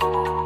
you